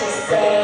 to say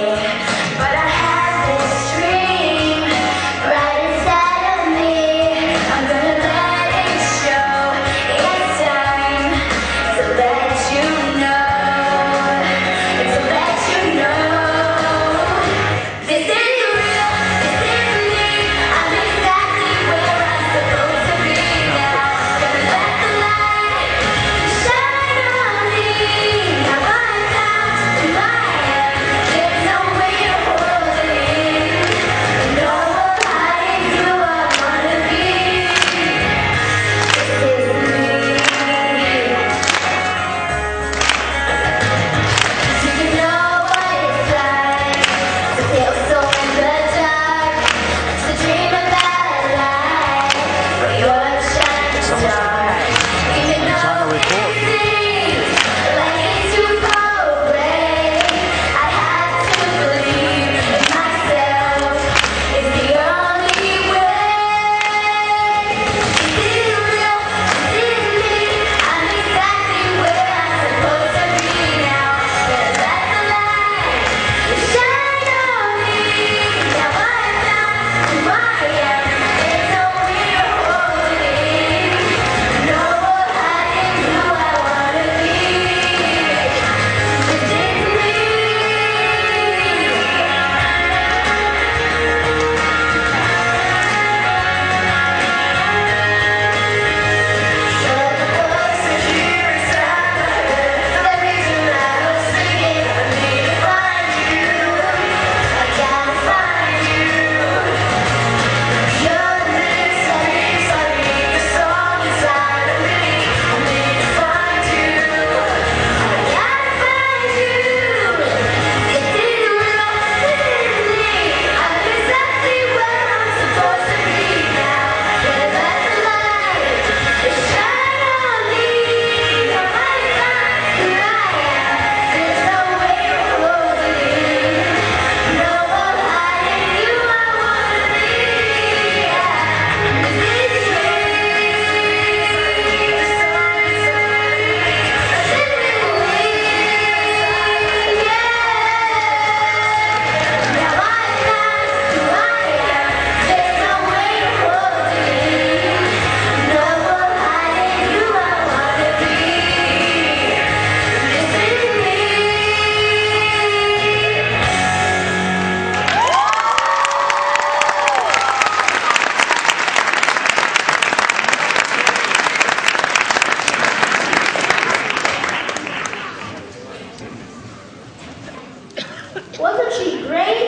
Wasn't she great?